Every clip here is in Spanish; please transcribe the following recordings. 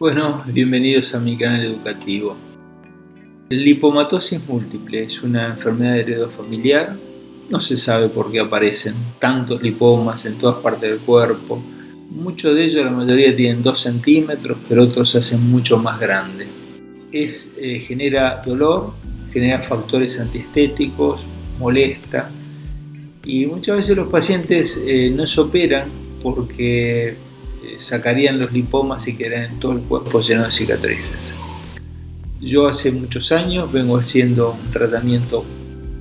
Bueno, bienvenidos a mi canal educativo. El lipomatosis múltiple es una enfermedad heredofamiliar. No se sabe por qué aparecen tantos lipomas en todas partes del cuerpo. Muchos de ellos, la mayoría tienen 2 centímetros, pero otros se hacen mucho más grandes. Es, eh, genera dolor, genera factores antiestéticos, molesta y muchas veces los pacientes eh, no se operan porque sacarían los lipomas y quedarían todo el cuerpo lleno de cicatrices. Yo hace muchos años vengo haciendo un tratamiento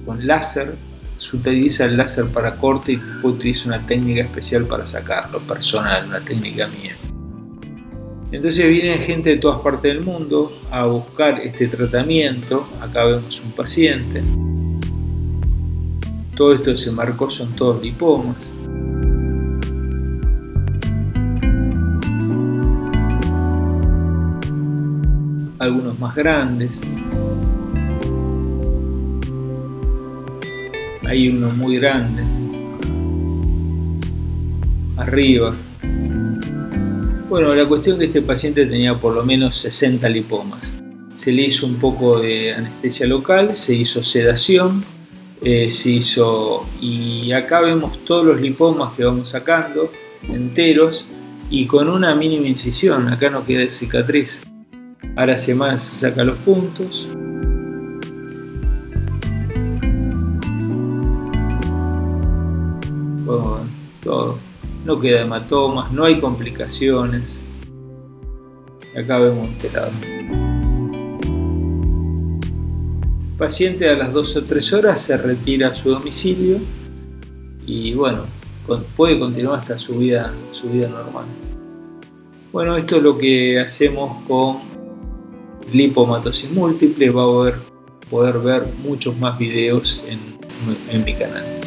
con láser, se utiliza el láser para corte y después utilizo una técnica especial para sacarlo, personal, una técnica mía. Entonces viene gente de todas partes del mundo a buscar este tratamiento. Acá vemos un paciente. Todo esto se marcó son todos lipomas. Algunos más grandes. Hay uno muy grande. Arriba. Bueno, la cuestión es que este paciente tenía por lo menos 60 lipomas. Se le hizo un poco de anestesia local, se hizo sedación, eh, se hizo y acá vemos todos los lipomas que vamos sacando enteros y con una mínima incisión, acá no queda cicatriz. Ahora se más saca los puntos. todo. No queda hematomas, no hay complicaciones. Acá vemos este lado. El paciente a las 2 o 3 horas se retira a su domicilio y bueno, puede continuar hasta su vida, su vida normal. Bueno, esto es lo que hacemos con lipomatosis múltiple, va a poder, poder ver muchos más videos en, en mi canal.